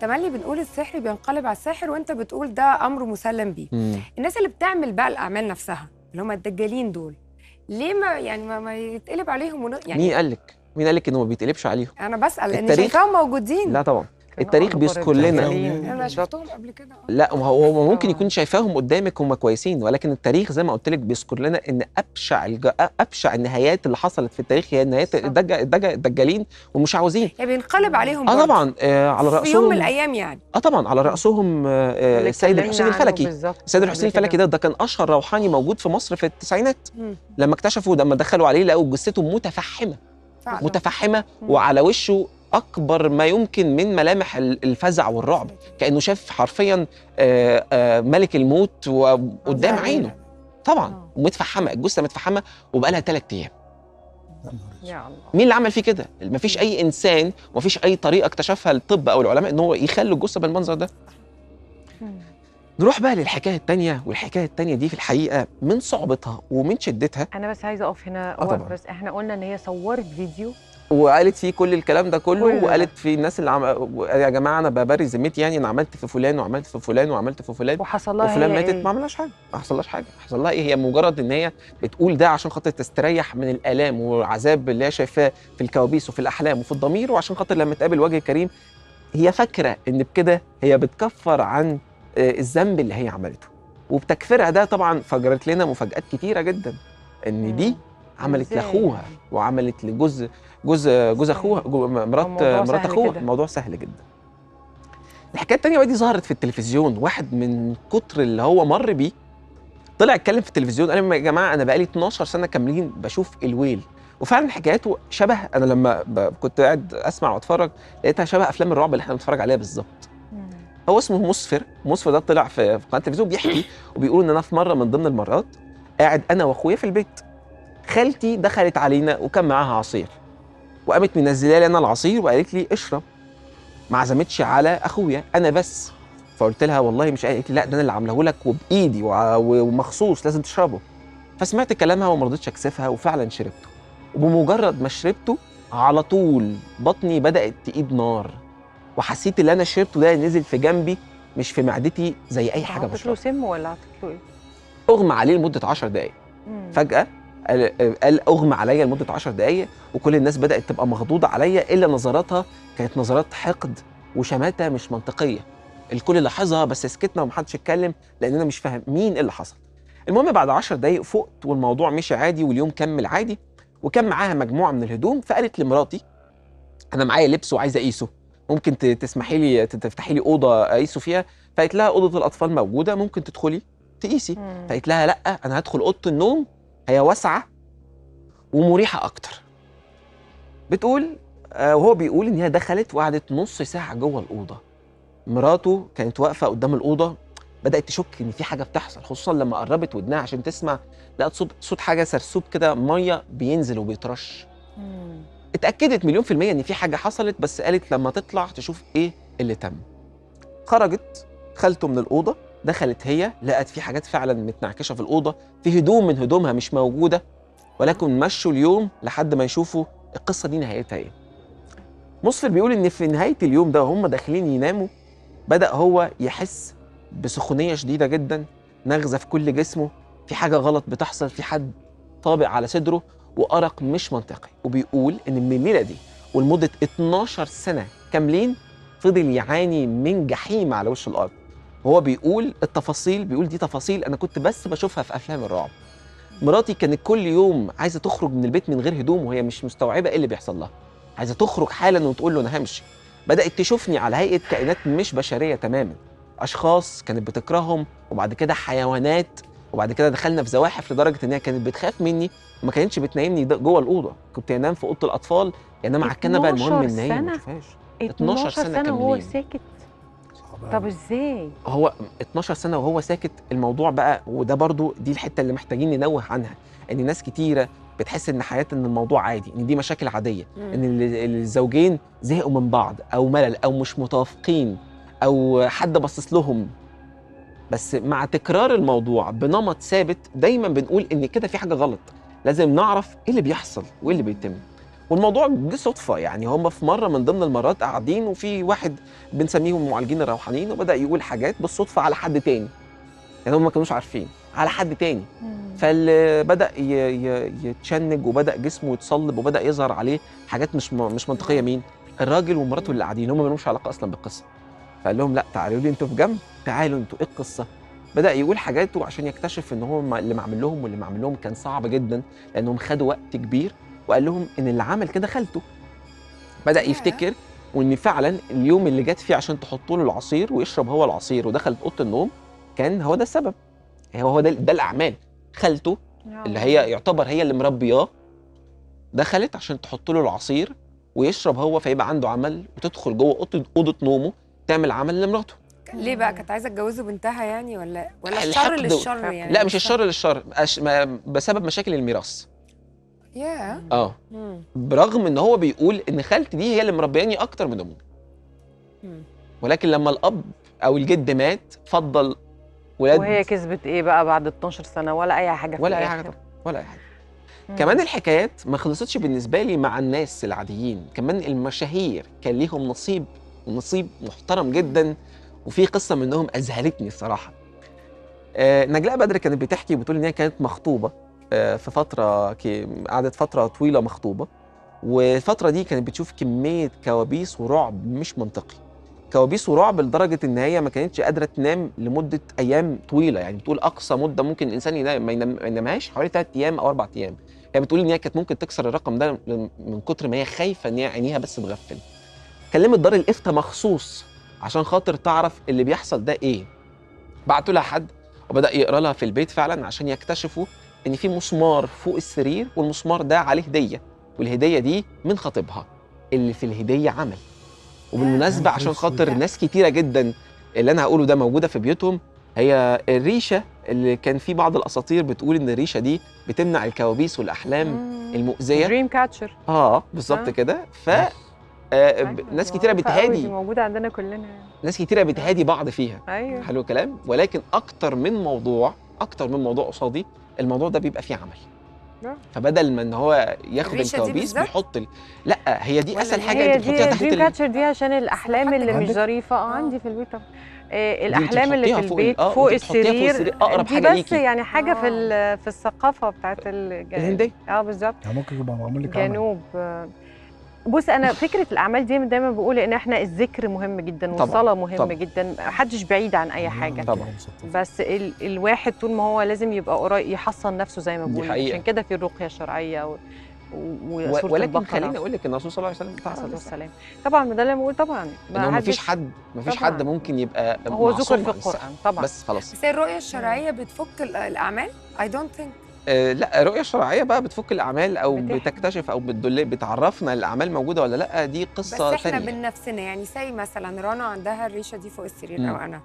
تملي بنقول السحر بينقلب على الساحر وانت بتقول ده أمر مسلم بيه. مم. الناس اللي بتعمل بقى الأعمال نفسها اللي هم الدجالين دول ليه ما يعني ما, ما يتقلب عليهم ون... يعني مين قال لك؟ مين قال لك إنه ما بيتقلبش عليهم؟ أنا بسأل التاريخ- شايفاهم موجودين. لا طبعا. التاريخ بيذكر لنا. أنا. شفتهم قبل كده. لا هو هو ممكن آه. يكون شايفاهم قدامك هم كويسين ولكن التاريخ زي ما قلت لك بيذكر لنا إن أبشع الج... أبشع النهايات اللي حصلت في التاريخ هي نهايات. الدج... الدج... الدجالين ومشعوذين يعني بينقلب عليهم آه. طبعا آه على في يوم راسهم من الأيام يعني آه طبعا على رأسهم آه آه السيد الحسين الفلكي السيد الحسين. الفلكي ده ده كان أشهر روحاني موجود في مصر في التسعينات. لما اكتشفوا لما دخلوا عليه لقوا جثته متفحمة فعلا متفحمة مم. وعلى وشه أكبر ما يمكن من ملامح ال- الفزع والرعب. كأنه شاف حرفيا آه، آه، ملك الموت وقدام. عينه. طبعا. آه. ومتفحمه الجثة متفحمة وبقى لها ثلاث أيام. مين اللي عمل فيه كده؟ مفيش أي إنسان ومفيش أي طريقة اكتشفها الطب أو العلماء إن هو يخلي الجثة بالمنظر ده. نروح بقى للحكاية الثانية والحكاية الثانية دي في الحقيقة من صعوبتها ومن شدتها. أنا بس عايزة أقف هنا آه طبعاً. بس. إحنا قلنا إن هي صورت فيديو. وقالت فيه كل الكلام ده كله. وقالت في الناس اللي عم... يا جماعة أنا ببري ذمتي يعني أنا عملت في فلان وعملت في فلان وعملت في فلان وحصل لها وفلان هي ماتت إيه؟ ما عملهاش حاجة ما حصلهاش حاجة حصل لها إيه هي مجرد إن هي بتقول ده عشان خاطر تستريح من الآلام والعذاب اللي هي شايفاه في الكوابيس وفي الأحلام وفي الضمير وعشان خاطر لما تقابل وجه كريم هي فاكرة إن بكده هي بتكفر عن آه، الذنب اللي هي عملته وبتكفيرها ده طبعا فجرت لنا مفاجآت كتيرة جدا إن دي. عملت لأخوها؟ وعملت لجوز جوز جوز أخوها جو- مرات مرات أخوها. الموضوع سهل جدا الحكاية التانية بقى دي ظهرت في التلفزيون واحد من كتر اللي هو مر بيه طلع اتكلم في التلفزيون قال يا جماعة أنا بقالي 12 سنة كاملين بشوف الويل وفعلا حكاياته شبه أنا لما. كنت قاعد أسمع وأتفرج لقيتها شبه أفلام الرعب اللي إحنا بنتفرج عليها بالظبط. هو اسمه مسفر مسفر ده طلع في في قناة التلفزيون بيحكي وبيقول إن أنا في مرة من ضمن المرات قاعد أنا وأخويا في البيت خالتي دخلت علينا وكان معاها عصير. وقامت منزله لي أنا العصير وقالت لي اشرب. ما عزمتش على أخويا أنا بس. فقلت لها والله مش قالت لي لا ده أنا اللي عامله لك وبإيدي ومخصوص لازم تشربه. فسمعت كلامها وما رضيتش أكسفها وفعلا شربته. وبمجرد ما شربته على طول بطني بدأت تقيد نار. وحسيت اللي أنا شربته ده نزل في جنبي مش في معدتي زي أي حاجة حطيت له بشربها. سم ولا حطيت له إيه؟ أغمى عليه لمدة 10 دقائق. فجأة قال, أغمى عليا لمدة 10 دقائق وكل الناس بدأت تبقى مخضوضه عليا إلا نظراتها كانت نظرات حقد وشماتة مش منطقية. الكل لاحظها بس سكتنا ومحدش اتكلم لأننا مش فاهم مين اللي حصل. المهم بعد 10 دقايق فقت والموضوع مشي عادي واليوم كمل عادي وكان معاها مجموعة من الهدوم فقالت لمراتي أنا معايا لبس وعايزة اقيسه ممكن تسمحي لي تفتحي لي أوضة اقيسه فيها؟ فقالت لها أوضة الأطفال موجودة ممكن تدخلي تقيسي. فقالت لها لأ أنا هدخل أوضة النوم هي واسعة ومريحة أكتر. بتقول آه، وهو بيقول إن هي دخلت وقعدت نص ساعة جوه الأوضة. مراته كانت واقفة قدام الأوضة بدأت تشك إن في حاجة بتحصل خصوصا لما قربت ودنها عشان تسمع لقت صوت صوت حاجة سرسوب كده مية بينزل وبيترش. مم. اتأكدت مليون في المية إن في حاجة حصلت بس قالت لما تطلع تشوف إيه اللي تم. خرجت خالته من الأوضة دخلت هي لقت في حاجات فعلا متنعكشة في الأوضة في هدوم من هدومها مش موجودة ولكن مشوا اليوم لحد ما يشوفوا القصة دي نهايتها إيه. مصفر بيقول إن في نهاية اليوم ده وهم داخلين يناموا بدأ هو يحس بسخونية شديدة جدا نغزة في كل جسمه في حاجة غلط بتحصل في حد طابق على صدره وأرق مش منطقي. وبيقول إن من الليلة دي ولمدة 12 سنة كاملين فضل يعاني من جحيم على وش الأرض. وهو بيقول التفاصيل بيقول دي تفاصيل أنا كنت بس بشوفها في أفلام الرعب. مراتي كانت كل يوم عايزة تخرج من البيت من غير هدوم وهي مش مستوعبة إيه اللي بيحصل لها. عايزة تخرج حالا وتقول له أنا همشي. بدأت تشوفني على هيئة كائنات مش بشرية تماما. أشخاص كانت بتكرههم وبعد كده حيوانات وبعد كده دخلنا في زواحف لدرجة إن هي كانت بتخاف مني وما كانتش بتنيمني جوه الأوضة. كنت انام في أوضة الأطفال ينام على الكنبه المهم 12 إن هي ما سنة؟ تشوفهاش. 12 سنة سنة وهو ساكت طب إزاي؟ هو 12 سنة وهو ساكت الموضوع بقى وده برضو دي الحتة اللي محتاجين ننوه عنها إن ناس كتيرة بتحس إن حياه إن الموضوع عادي إن دي مشاكل عادية إن ال- الزوجين زهقوا من بعض أو ملل أو مش متوافقين أو حد باصص لهم. بس مع تكرار الموضوع بنمط ثابت دايما بنقول إن كده في حاجة غلط لازم نعرف إيه اللي بيحصل وإيه اللي بيتم. والموضوع جه صدفة. يعني هم في مرة من ضمن المرات قاعدين وفي واحد بنسميهم معالجين الروحانيين وبدأ يقول حاجات بالصدفة على حد تاني. يعني هم ما كانوش عارفين على حد تاني. فاللي بدأ يتشنج وبدأ جسمه يتصلب وبدأ يظهر عليه حاجات مش مش منطقية مين. الراجل ومراته اللي قاعدين هم ما لهمش علاقة أصلا بالقصة. فقال لهم لا تعالوا لي أنتوا في جنب تعالوا أنتوا إيه القصة؟ بدأ يقول حاجاته عشان يكتشف إن هو اللي معمل لهم واللي معمل لهم كان صعب جدا لأنهم خدوا وقت كبير وقال لهم إن اللي عمل كده خالته. بدأ. يفتكر وإن فعلا اليوم اللي جت فيه عشان تحطوا له العصير ويشرب هو العصير ودخلت أوضة النوم كان هو ده السبب. هو هو ده ده الأعمال. خالته اللي هي يعتبر هي اللي مربياه دخلت عشان تحط له العصير ويشرب هو فيبقى عنده عمل وتدخل جوه اوضه أوضة نومه تعمل عمل لمراته. ليه بقى؟ كانت عايزة تجوزه بنتها يعني ولا ولا الشر للشر يعني؟ لا مش الشر للشر. بسبب مشاكل الميراث. ياه آه مم. برغم إن هو بيقول إن خالتي دي هي اللي مربياني أكتر من أمي. ولكن لما الأب أو الجد مات فضل ولاد وهي كسبت إيه بقى بعد 12 سنة ولا أي حاجة في ولا أي الآخر؟ حاجة طبعا ولا أي حاجة مم. كمان الحكايات ما خلصتش بالنسبة لي مع الناس العاديين كمان المشاهير كان ليهم نصيب نصيب محترم جدا وفي قصة منهم اذهلتني الصراحة آه نجلاء بدر كانت بتحكي بتقول إن هي كانت مخطوبة في فترة قعدت فترة طويلة مخطوبة. والفترة دي كانت بتشوف كمية كوابيس ورعب مش منطقي. كوابيس ورعب لدرجة إن هي ما كانتش قادرة تنام لمدة أيام طويلة. يعني بتقول أقصى مدة ممكن الانسان ينام ما ينام- ما ينامهاش حوالي ثلاث أيام أو أربع أيام. هي بتقول إن هي كانت ممكن تكسر الرقم ده من كتر ما هي خايفة إن هي عينيها بس تغفل كلمت دار الإفتاء مخصوص عشان خاطر تعرف اللي بيحصل ده إيه. بعتوا لها حد وبدأ يقرا لها في البيت فعلا عشان يكتشفوا إن في مسمار فوق السرير والمسمار ده عليه هدية والهدية دي من خطيبها اللي في الهدية عمل. وبالمناسبة يا عشان. خاطر ناس كتيرة جدا اللي أنا هقوله ده موجودة في بيوتهم هي الريشة اللي كان في بعض الأساطير بتقول إن الريشة دي بتمنع الكوابيس والأحلام مم. المؤذية. dream catcher آه بالظبط آه. كده. ف آه ب- ناس كتيرة دي بتهادي. موجودة عندنا كلنا. ناس كتيرة بتهادي بعض فيها. أيوه. حلو الكلام. ولكن أكتر من موضوع أكتر من موضوع قصادي الموضوع ده بيبقى فيه عمل آه. فبدل ما إن هو ياخد دي الكوابيس؟ بيحط ال... لا هي دي أسهل حاجة أنت بتحطيها دي تحت dream ال... catcher دي عشان الأحلام اللي مش؟ ظريفة آه آه. عندي في البيت آه، دي الأحلام اللي في فوق ال- البيت آه، فوق فوق السرير السرير، أقرب دي حاجة بس ليكي. يعني حاجة في آه. ال- في الثقافة بتاعت الهنديه آه بالظبط يعني ممكن يبقى معمول لك. جنوب آه. بص أنا فكرة الأعمال دي دايما بقول إن إحنا الذكر مهم جدا والصلاة مهم طبعاً. جدا محدش بعيد عن أي حاجة طبعاً. بس ال الواحد طول ما هو لازم يبقى قريب يحصن نفسه زي ما دي بقول حقيقة. عشان كده في الرقية الشرعية و... و... ولكن البقرة. خليني أقول لك إن الرسول صلى الله عليه وسلم بتاع عليه والسلام طبعا ما ده اللي بقول طبعا مفيش حدش- حد مفيش طبعاً. حد ممكن يبقى هو ذكر في. القرآن طبعا بس خلاص بس الرؤية الشرعية بتفك ال- الأعمال I don't think لا الرؤيه الشرعيه بقى بتفك الأعمال أو بتحكي. بتكتشف أو بتدل بتعرفنا الأعمال موجودة ولا لأ دي بس قصه إحنا ثانية من نفسنا يعني زي مثلا رنا عندها الريشة دي فوق السرير مم. أو أنا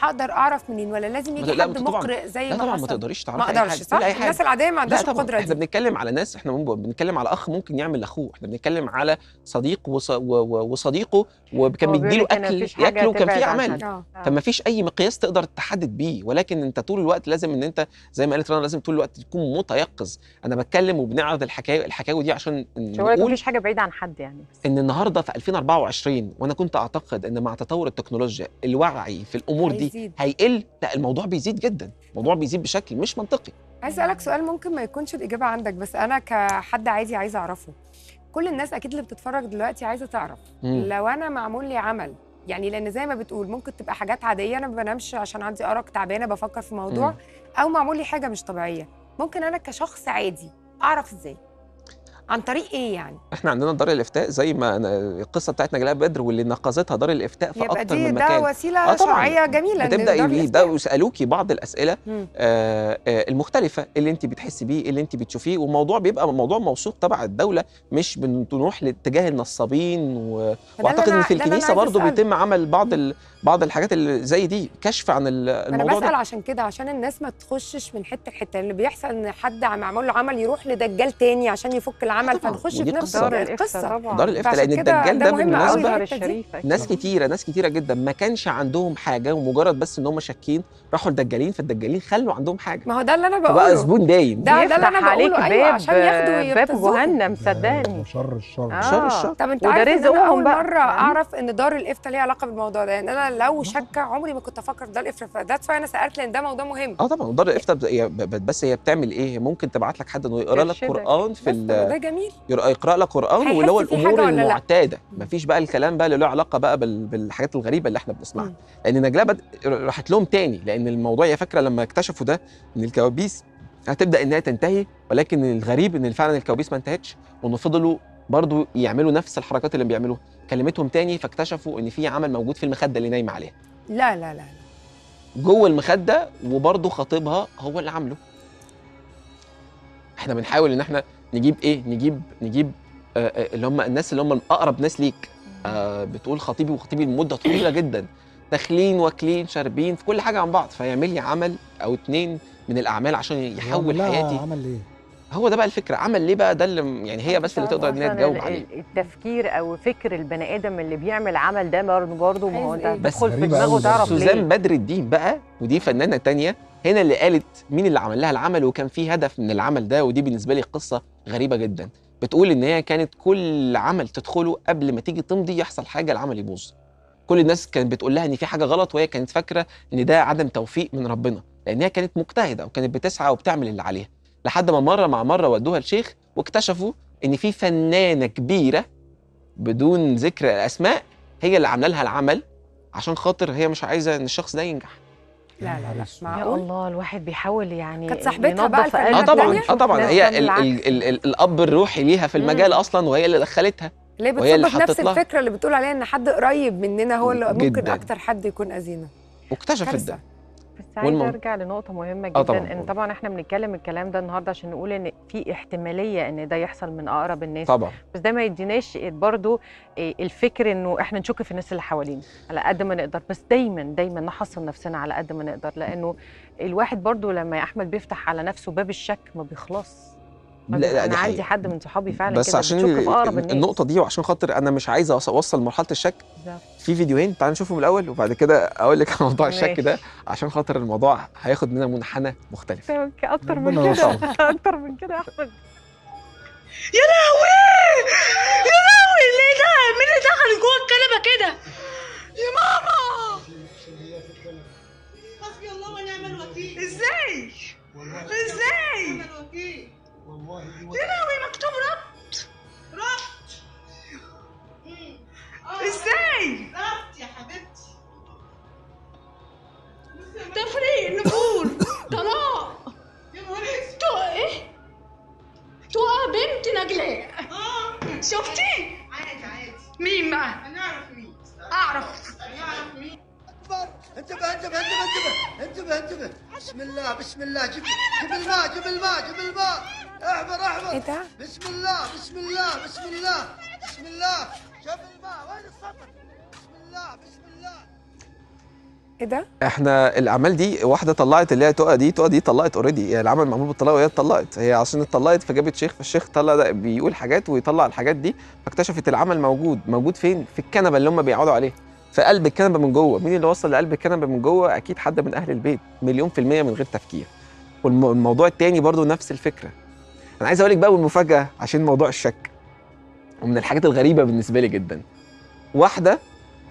هقدر أعرف منين ولا لازم ما يجي حد. مقرئ زي لا ما طبعا ما تقدريش ما تعرفي أي أقدرش صح؟ أي حاجة. الناس العادية ما عندهاش القدره إحنا دي. بنتكلم على ناس إحنا بنتكلم على أخ ممكن يعمل لاخوه إحنا بنتكلم على صديق وص... و... و... وصديقه وكان بيديله أكل حاجة يأكله وكان عن أعمال. آه. آه. فما فيش أي مقياس تقدر تحدد بيه. ولكن أنت طول الوقت لازم إن أنت زي ما قالت رنا لازم طول الوقت تكون متيقظ. أنا بتكلم وبنعرض الحكاية الحكاوي دي عشان نقول مفيش حاجة بعيدة عن حد يعني بس. إن النهارده في 2024 وأنا كنت أعتقد إن مع تطور التكنولوجيا الوعي في الأمور دي هيزيد. هيقل. لا الموضوع بيزيد جدا. الموضوع بيزيد بشكل مش منطقي. عايز أسألك سؤال ممكن ما يكونش الإجابة عندك بس أنا كحد عادي عايزه أعرفه. كل الناس أكيد اللي بتتفرج دلوقتي عايزة تعرف. مم. لو أنا معمول لي عمل يعني لأن زي ما بتقول ممكن تبقى حاجات عادية أنا ما بنامش عشان عندي أرق تعبانة بفكر في موضوع مم. أو معمول لي حاجة مش طبيعية. ممكن أنا كشخص عادي أعرف إزاي؟ عن طريق إيه يعني إحنا عندنا دار الإفتاء زي ما القصة بتاعت نجلاء بدر واللي نقذتها دار الإفتاء في يبقى أكتر دي من ده مكان وسيلة آه. شرعية جميلة بتبدا ده. ويسألوكي بعض الأسئلة. آه، آه، المختلفة اللي أنت بتحسي بيه اللي أنت بتشوفيه والموضوع بيبقى موضوع موثوق تبع الدولة مش بنروح لاتجاه النصابين و... وأعتقد إن في ده الكنيسة برضه. بيتم عمل بعض ال... بعض الحاجات اللي زي دي كشف عن ال- أنا الموضوع بسأل ده عشان كده عشان الناس ما تخشش من حتة لحتة اللي بيحصل إن حد معمول له عمل يروح لدجال تاني عشان يفك العمل العمل طبعاً، فنخش في نفس. دار القصة طبعا دار الإفتاء لأن الدجال ده ده. بالمناسبة. ناس كتيرة ناس كتيرة جدا ما كانش عندهم حاجة ومجرد بس إن هم شاكين راحوا الدجالين فالدجالين خلوا عندهم حاجة ما هو ده اللي أنا بقوله زبون دايم ده- ده اللي عليك بقوله، أيوة، باب عشان ياخدوا باب. جهنم صدقني شر الشر آه. شر الشر طب أنت عارف إن أنا أول بقى. مرة؟ أعرف إن دار الإفتاء ليها علاقة بالموضوع ده يعني أنا لو شاكه عمري ما كنت أفكر في دار الإفتاء فده أنا سألت لأن ده موضوع مهم آه طبعا دار الإفتاء بس هي بتعمل إيه ممكن تبعت لك حد إنه يقرأ لك. قرآن في جميل. يقرا لك قرآن واللي هو الأمور؟ المعتادة. مفيش بقى الكلام بقى اللي له علاقة بقى بال- بالحاجات الغريبة اللي إحنا بنسمعها. مم. لأن نجلاء بد... راحت لهم تاني لأن الموضوع يا فاكره لما اكتشفوا ده إن الكوابيس هتبدأ إنها تنتهي ولكن الغريب إن فعلا الكوابيس ما انتهتش وانه فضلوا برضو يعملوا نفس الحركات اللي بيعملوها. كلمتهم تاني فاكتشفوا إن في عمل موجود في المخدة اللي نايمه عليها. لا لا لا جوه المخدة وبرضه خطيبها هو اللي عامله. إحنا بنحاول إن إحنا نجيب إيه؟ نجيب نجيب آه آه اللي هم الناس اللي هم الأقرب ناس ليك. آه بتقول خطيبي وخطيبي لمدة طويلة جدا. داخلين واكلين شاربين في كل حاجة عن بعض. فيعمل لي عمل أو اتنين من الأعمال عشان يحول لا، حياتي. عمل إيه؟ هو ده بقى الفكرة. عمل ليه بقى؟ ده اللي يعني هي بس اللي تقدر إن هي تجاوب عليه. ال- التفكير أو فكر البني آدم اللي بيعمل عمل ده برضه برضه ما هو أنت إيه؟ بس تدخل في دماغه تعرف. سوزان ليه. بدر الدين بقى ودي فنانة تانية هنا اللي قالت مين اللي عمل لها العمل. وكان في هدف من العمل ده ودي بالنسبة لي قصة. غريبة جدا. بتقول إن هي كانت كل عمل تدخله قبل ما تيجي تمضي يحصل حاجة العمل يبوظ. كل الناس كانت بتقول لها إن في حاجة غلط وهي كانت فاكرة إن ده عدم توفيق من ربنا لأن هي كانت مجتهدة وكانت بتسعى وبتعمل اللي عليها. لحد ما مرة مع مرة ودوها الشيخ واكتشفوا إن في فنانة كبيرة بدون ذكر الأسماء هي اللي عاملة لها العمل عشان خاطر هي مش عايزة إن الشخص ده ينجح. لا لا لا أسود. يا معقول الله الواحد بيحاول يعني كانت صاحبتها بقى آه طبعا؟ آه طبعا هي كان ال بالعكس. ال ال ال الأب الروحي ليها في المجال أصلا وهي اللي دخلتها ليه وهي اللي بتصب نفس لها. الفكرة اللي بتقول عليها إن حد قريب مننا هو اللي ممكن جداً. أكتر حد يكون اذينا واكتشفت. ده بس عايزة أرجع لنقطة مهمة آه جدا طبعاً، إن. طبعا إحنا بنتكلم الكلام ده النهارده عشان نقول إن في احتمالية إن ده يحصل من أقرب الناس. طبعا. بس ده ما يديناش برضو إيه، الفكر إنه إحنا نشك في الناس اللي حوالينا على قد ما نقدر. بس دايما دايما نحصن نفسنا على قد ما نقدر لأنه الواحد برضو لما يا أحمد بيفتح على نفسه باب الشك ما بيخلص. لا لا أنا دي عندي. حد من صحابي فعلا بس كده عشان بتشك في أقرب ال- الناس. النقطة دي وعشان خاطر أنا مش عايز أوصل لمرحلة الشك. بالظبط. في فيديوهين تعال نشوفهم الأول وبعد كده أقول لك عن موضوع الشك ده. عشان خاطر الموضوع هياخد مننا منحنى مختلف. أكتر من كده. أكتر من كده يا أحمد. يا لهوي! يا لهوي! ليه ده؟ مين اللي دخل جوه الكنبة كده؟ يا ماما! حسبي الله ونعم الوكيل. إزاي؟ إزاي؟ يا لهوي مكتوب ربط. ربط. إزاي؟ ربط يا حبيبتي. تفريق نفور. طلاق. تو إيه؟ تقى بنت نجلاء شفتي؟ عادي عادي. مين بقى؟ هنعرف مين. أعرف. هنعرف مين. انتبه انتبه انتبه انتبه انتبه انتبه. بسم الله بسم الله. جيب جيب الماء جيب الماء جيب الماء. احضر إيه احضر ده؟ بسم الله بسم الله بسم الله بسم الله. جيب الماء وين الصبر؟ بسم الله بسم الله. إيه ده؟ إحنا الأعمال دي واحدة طلعت اللي هي تقى دي تقى دي طلعت already يعني العمل معمول بالطلاق وهي اتطلقت هي عشان اتطلقت فجابت شيخ فالشيخ طلع ده بيقول حاجات ويطلع الحاجات دي فاكتشفت العمل موجود موجود فين؟ في الكنبة اللي هم بيقعدوا عليها. في قلب الكنبة من جوه. مين اللي وصل لقلب الكنبة من جوه؟ أكيد حد من أهل البيت. مليون في المية من غير تفكير. والموضوع التاني برضو نفس الفكرة. أنا عايز أقول لك بقى والمفاجأة عشان موضوع الشك ومن الحاجات الغريبة بالنسبة لي جدا. واحدة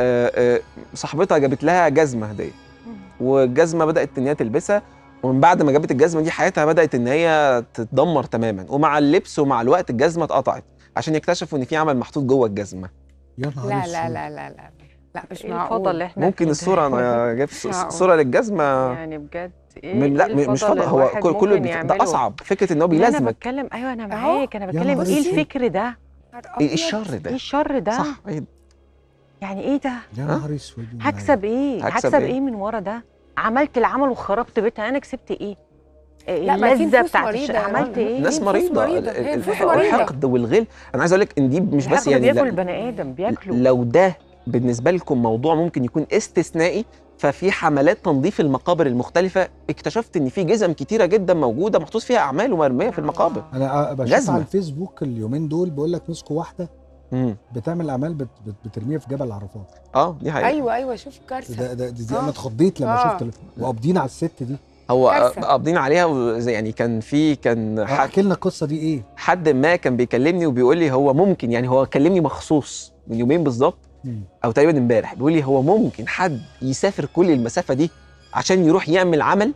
آه، آه، صاحبتها جابت لها جزمة هدية. والجزمة بدأت إن هي تلبسها ومن بعد ما جابت الجزمة دي حياتها بدأت إن هي تتدمر تماما. ومع اللبس ومع الوقت الجزمة اتقطعت عشان يكتشفوا إن في عمل محطوط جوه الجزمة. يا نهار لا لا. لا لا لا. لا مش إيه الفضل معقول اللي إحنا ممكن الصورة؟ أنا جايب. صورة للجزمة يعني بجد إيه من لا إيه مش فضل هو كل- كله ده؟ أصعب فكرة إن هو لا، أنا بيلازمك بتكلم أيوه أنا. معاك أنا بتكلم إيه. الفكر ده نهار إيه. الشر إيه ده الشر ده صح إيه ده؟ يعني إيه ده يا نهار أسود هكسب إيه هكسب هكسب إيه؟ إيه من ورا ده عملت العمل وخربت بيتها أنا كسبت إيه إيه لا، ما في اللذه بتاعت عملت. إيه ناس مريضة مريضة. الحقد والغل أنا عايز أقول لك إن دي مش بس يعني بياكل البني آدم بياكله لو ده بالنسبة لكم موضوع ممكن يكون استثنائي ففي حملات تنظيف المقابر المختلفة اكتشفت إن في جزم كتيرة جدا موجودة محطوط فيها أعمال ومرمية في المقابر أنا بشوف جزمة. على الفيسبوك اليومين دول بيقول لك مسكوا واحدة امم بتعمل أعمال بت بت بترميها في جبل عرفات آه دي حقيقة أيوه أيوه شوف كارثه ده ده دي, دي آه. أنا اتخضيت لما آه. شفت وقابضين على الست دي هو. قابضين عليها وزي- يعني كان في كان حد, أحكي لنا القصة دي إيه حد ما كان بيكلمني وبيقول لي هو ممكن يعني هو كلمني مخصوص من يومين بالظبط مم. أو تقريبا امبارح. بيقول لي هو ممكن حد يسافر كل المسافة دي عشان يروح يعمل عمل؟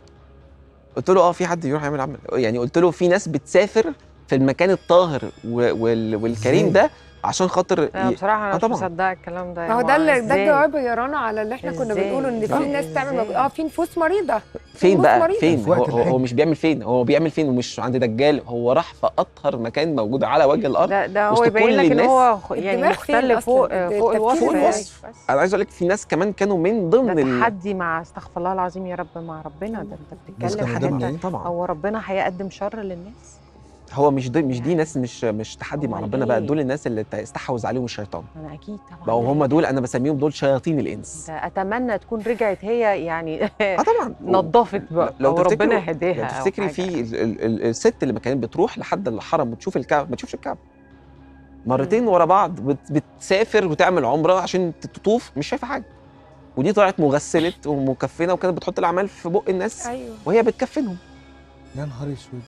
قلت له آه في حد يروح يعمل عمل. يعني قلت له في ناس بتسافر في المكان الطاهر والكريم؟ ده عشان خاطر ي- بصراحة أنا آه مش. مصدقة الكلام ده ما هو ده اللي ده؟ الجواب يا رنا على اللي إحنا كنا إزاي؟ بنقوله إن في. ناس تعمل؟ آه في نفوس مريضة فين بقى مريضة. فين في هو, هو. مش بيعمل فين هو بيعمل فين ومش عند دجال هو راح في أطهر مكان موجود على وجه الأرض ده ده هو يبين كل لك إن الناس. هو يعني أصلاً؟ فوق فوق الوصف فوق يعني. الوصف. أنا عايز أقول لك في ناس كمان كانوا من ضمن ده ال... تحدي مع استغفر الله العظيم يا رب مع ربنا ده أنت بتتكلم؟ طبعا هو ربنا هيقدم شر للناس هو مش دي مش دي ناس مش مش تحدي مع ربنا بقى؟ دول الناس اللي استحوذ عليهم الشيطان. أنا أكيد طبعا. بقوا هم دول أنا بسميهم دول شياطين الإنس. أتمنى تكون رجعت هي يعني آه طبعا. نظفت بقى لو ربنا هداها لو تفتكري. في ال- ال- ال- الست اللي ما كانت بتروح لحد الحرم وتشوف الكعبة ما تشوفش الكعبة. مرتين ورا بعض بت- بتسافر وتعمل عمرة عشان تطوف مش شايفة حاجة. ودي طلعت مغسلة ومكفنة وكانت بتحط الأعمال في بق الناس أيوه. وهي بتكفنهم. يا نهار أسود.